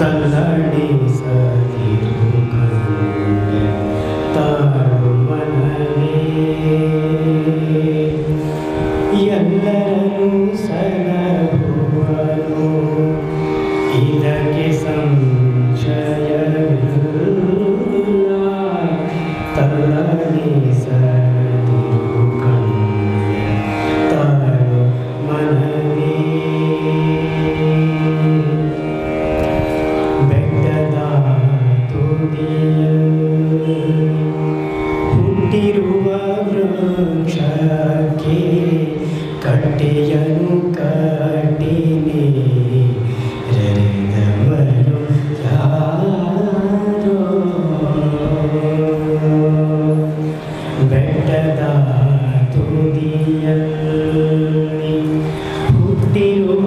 तलड़ी सही ಬೆಟ್ಟದ ತುದಿಯಲ್ಲಿ ಹುಟ್ಟಿರುವ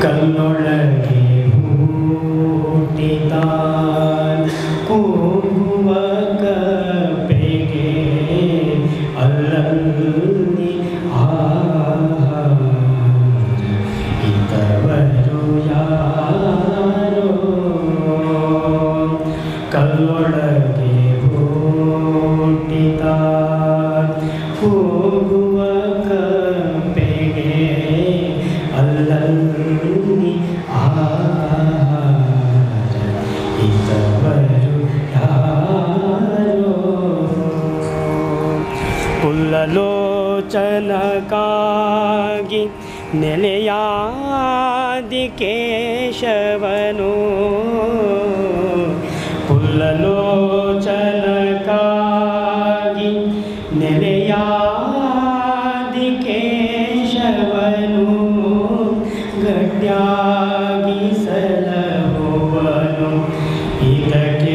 calor पु लो चलकागी निलयाद केशवनो पुल लो चलकागि नलयाद केशवनो गी सलोद कि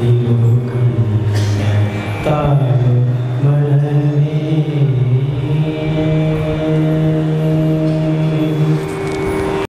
di Tak